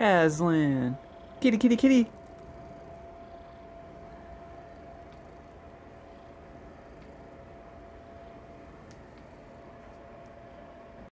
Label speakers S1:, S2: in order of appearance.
S1: Aslan. Kitty, kitty, kitty.